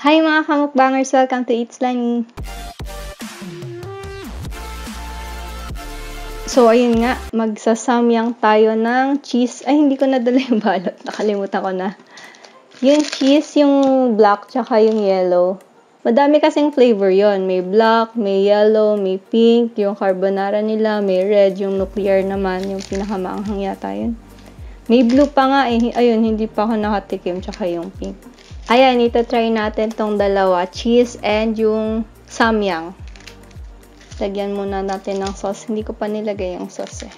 Hi mga kamukbangers! Welcome to Eat Slimy! So, ayun nga, magsasamyang tayo ng cheese. Ay, hindi ko nadala yung balot. Nakalimutan ko na. Yung cheese, yung black, tsaka yung yellow. Madami kasing flavor yon May black, may yellow, may pink, yung carbonara nila, may red, yung nuclear naman, yung pinakamaanghang yata yun. May blue pa nga eh. Ayun, hindi pa ako nakatikim, tsaka yung pink. Ayan, ito try natin tong dalawa. Cheese and yung samyang. Lagyan muna natin ng sauce. Hindi ko pa nilagay yung sauce eh.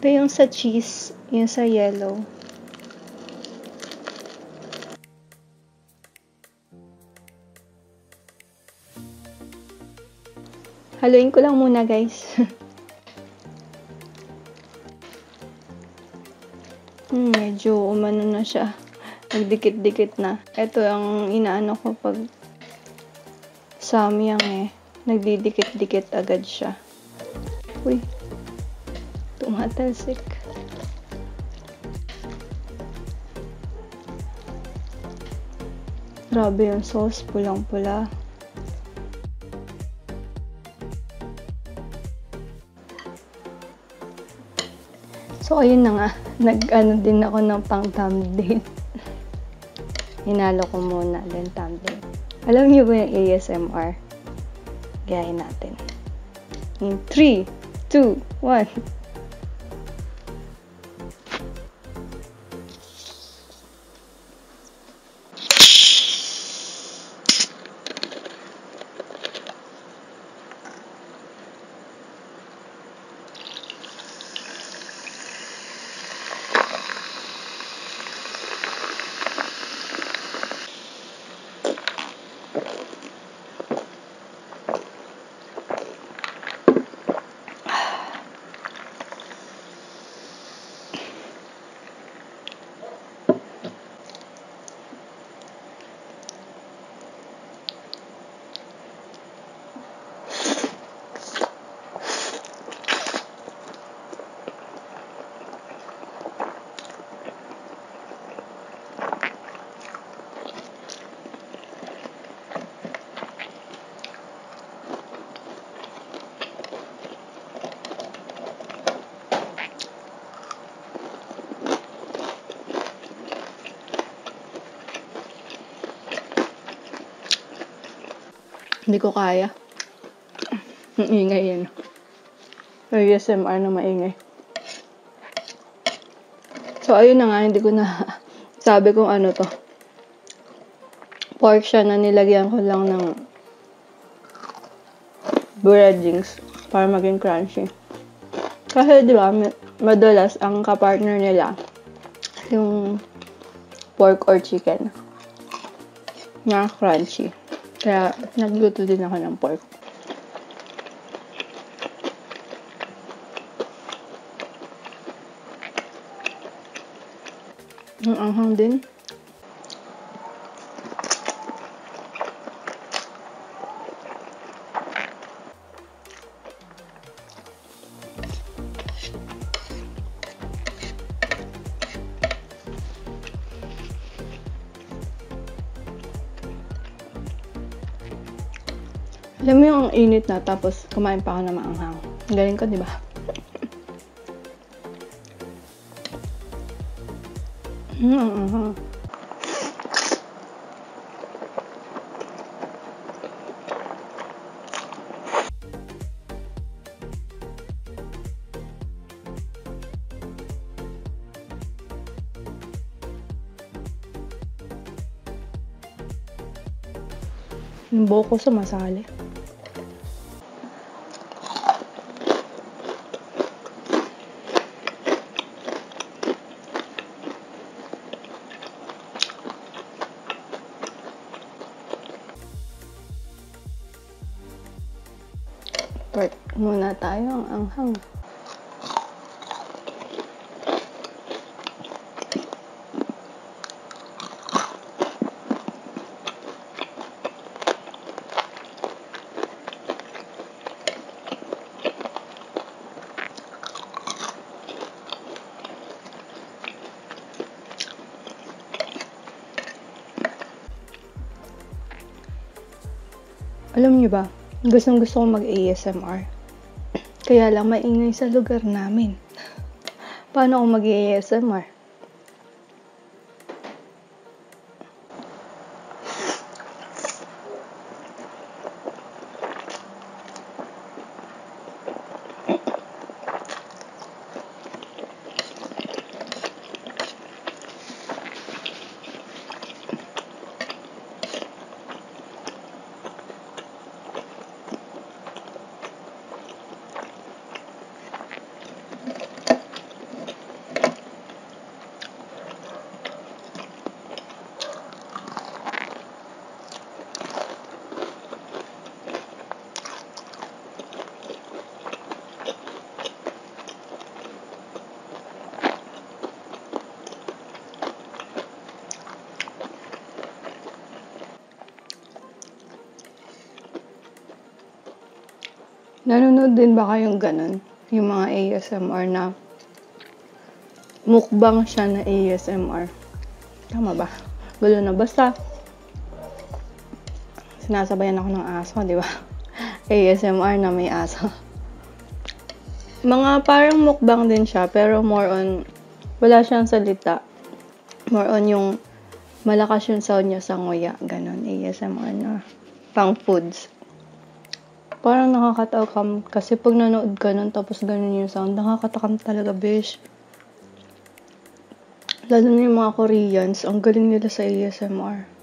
Ito yung sa cheese, yung sa yellow. Haluin ko lang muna guys. Hmm, medyo umano na siya. Nagdikit-dikit na. Ito ang inaano ko pag samyang eh. Nagdidikit-dikit agad siya. Uy. Tumatalsik. Grabe yung sauce. Pulang-pula. So, ayun na nga. Nag-ano din ako ng pang thumbnail. Hinalo ko muna din thumbnail. Alam niyo ba yung ASMR? Gayahin natin. In 3, 2, 1. Hindi ko kaya. Ang yan. ASMR na maingay. So, ayun na nga, hindi ko na sabi kung ano to. Pork siya na nilagyan ko lang ng breadings para maging crunchy. Kasi, di ba, madalas ang kapartner nila yung pork or chicken na crunchy. Kaya, nagluto din ako ng pork. Ang anghang din. Alam mo yung init na tapos kumain pa ako ng maanghang. Galing ko, di ba? Mm, anghang. Yung buhok ko sumasali. maanghang. Alam niyo ba, gustong gusto kong mag-ASMR. Kaya lang maingay sa lugar namin. Paano ako mag-ASMR? Nanonood din ba kayong ganun? Yung mga ASMR na mukbang siya na ASMR. Tama ba? Gulo na. Basta, sinasabayan ako ng aso, di ba? ASMR na may aso. Mga parang mukbang din siya, pero more on, wala siyang salita. More on yung malakas yung sound niya sa nguya. Ganon, ASMR na pang foods parang nakakatakam kasi pag nanood ka nun tapos ganun yung sound, nakakatakam talaga, bish. Lalo na yung mga Koreans, ang galing nila sa ASMR.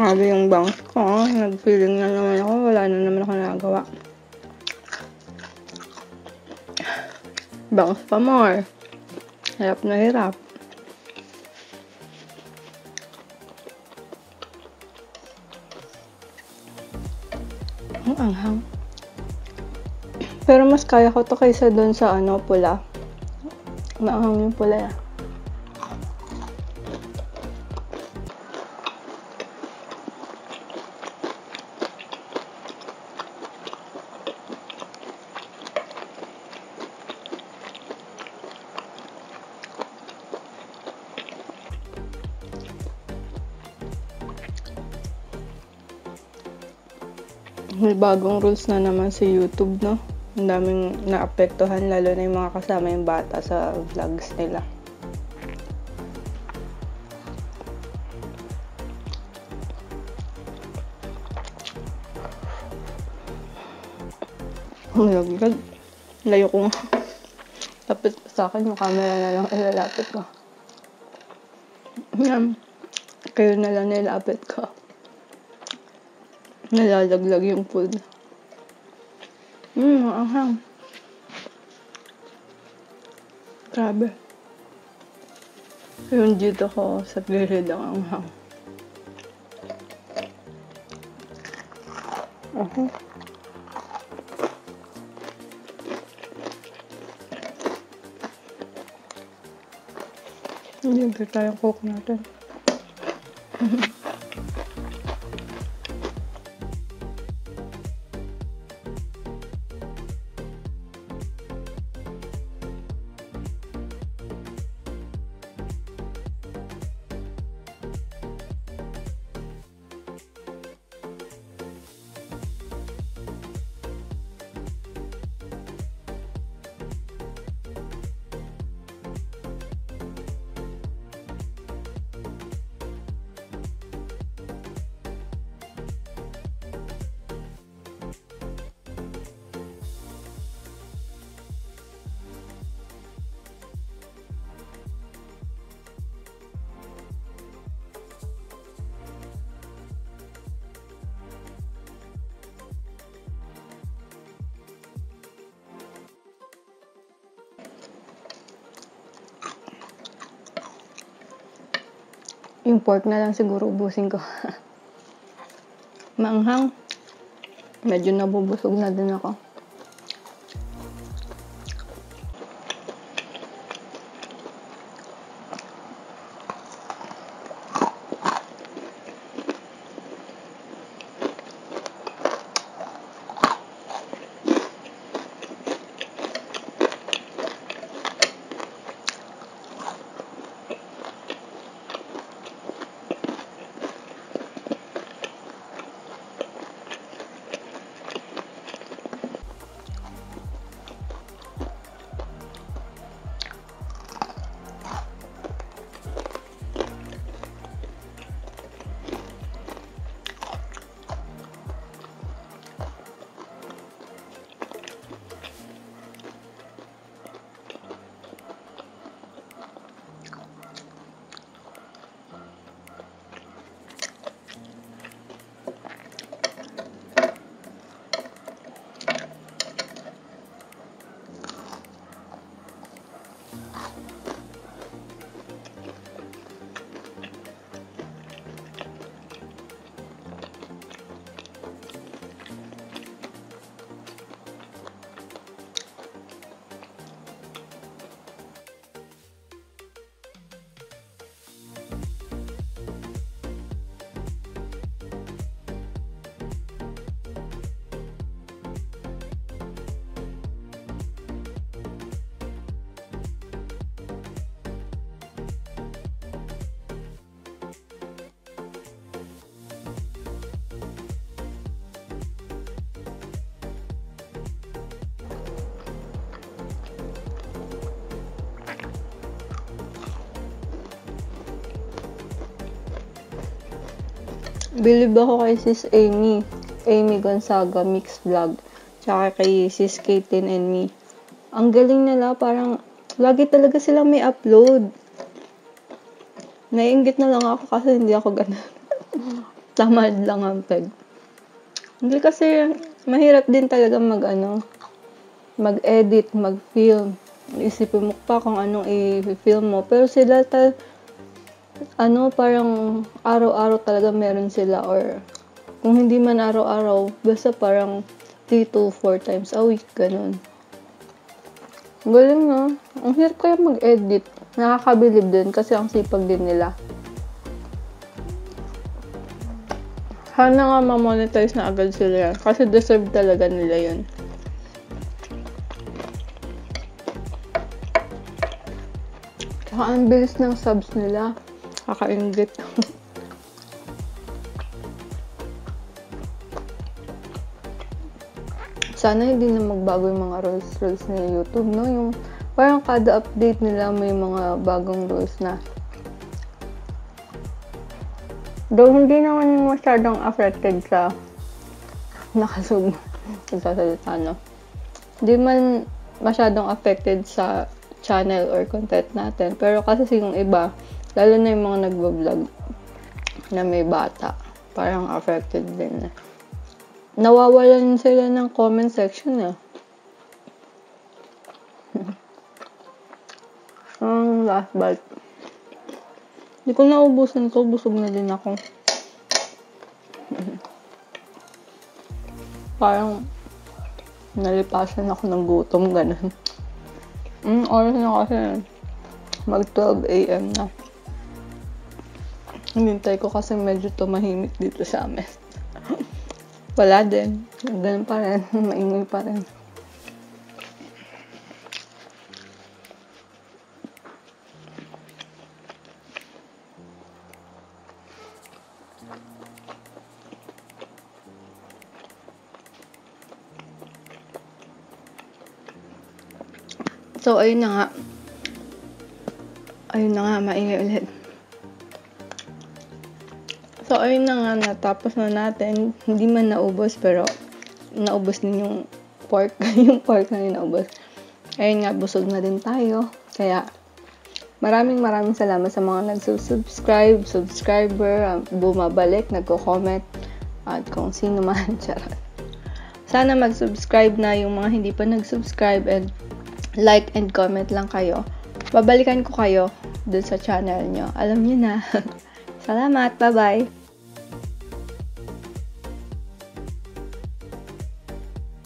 Grabe yung bangs ko. Nag-feeling na naman ako. Wala na naman ako nagawa. Bangs pa more. Hirap na hirap. Ang anghang. Pero mas kaya ko to kaysa doon sa ano, pula. Maanghang yung pula. eh. May bagong rules na naman sa YouTube, no? Ang daming naapektuhan, lalo na yung mga kasama yung bata sa vlogs nila. Ang laglag. Layo ko nga. Lapit sa akin yung camera na lang ilalapit ko. Yan. Kayo na lang nilapit ko. Nalalaglag yung food. Mmm, anghang. Grabe. Yung dito ko sa gilid ang anghang. Uh-huh. Hindi, tayo coke natin. Yung pork na lang siguro ubusin ko. Maanghang. Medyo nabubusog na din ako. Believe ako kay Sis Amy. Amy Gonzaga Mix Vlog. Tsaka kay Sis Caitlin and me. Ang galing nila, parang lagi talaga silang may upload. Naiingit na lang ako kasi hindi ako ganun. Tamad lang ang peg. Hindi kasi mahirap din talaga mag ano, mag-edit, mag-film. Isipin mo pa kung anong i-film mo. Pero sila tal ano, parang araw-araw talaga meron sila or kung hindi man araw-araw, basta parang 3 to 4 times a week, ganun. Galing no? Ang hirap kaya mag-edit. Nakakabilib din kasi ang sipag din nila. Sana nga ma-monetize na agad sila yan. Kasi deserve talaga nila yun. Tsaka ang bilis ng subs nila. Kakaingit. Sana hindi na magbago yung mga rules rules ni YouTube, no? Yung parang kada update nila may mga bagong rules na. Though hindi naman masyadong affected sa nakasug nagsasalita, no? Hindi man masyadong affected sa channel or content natin. Pero kasi yung iba, lalo na yung mga nagbablog na may bata, parang affected din na. Nawawalan sila ng comment section eh. Ang last bite. Hindi ko naubusan to, busog na din ako. parang nalipasan ako ng gutom, ganun. Mm, oras na kasi mag 12 a.m. na. Hinintay ko kasi medyo tumahimik dito sa amin. Wala din. Ganun pa rin. Maingay pa rin. So, ayun na nga. Ayun na nga, maingay ulit. So, ayun na nga, natapos na natin. Hindi man naubos, pero naubos din yung pork. yung pork na yung naubos. Ayun nga, busog na din tayo. Kaya, maraming maraming salamat sa mga nagsusubscribe, subscriber, bumabalik, nagko-comment, at kung sino man, charot. Sana mag-subscribe na yung mga hindi pa nag-subscribe and like and comment lang kayo. Babalikan ko kayo dun sa channel nyo. Alam nyo na. Salamat. Bye-bye.